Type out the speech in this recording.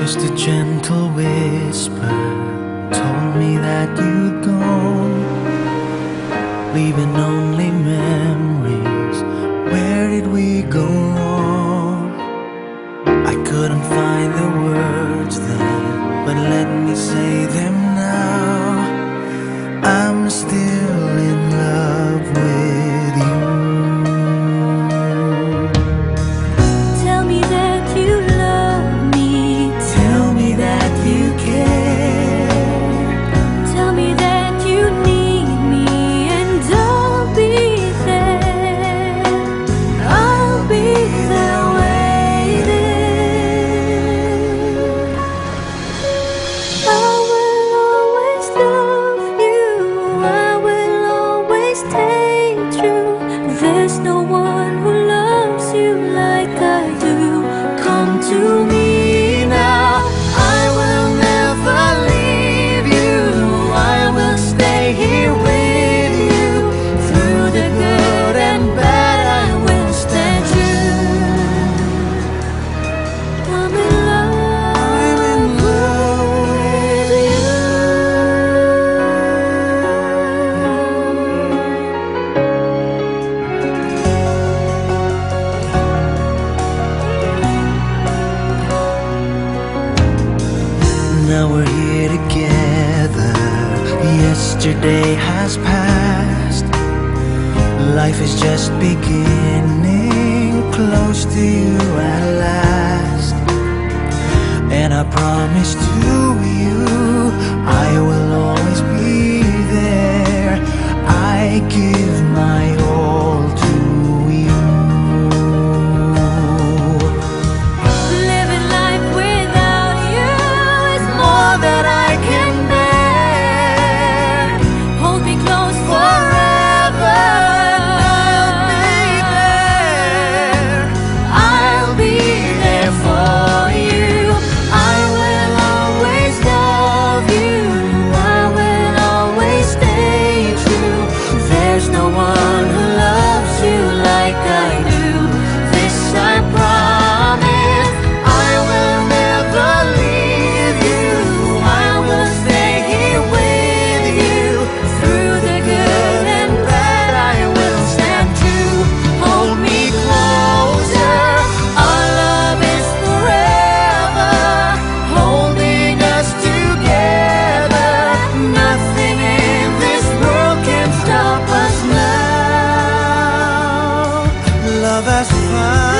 Just a gentle whisper Told me that you'd gone Leaving only memories Where did we go wrong? yesterday has passed. Life is just beginning. Close to you at last. And I promise to you I will no one. That's fine.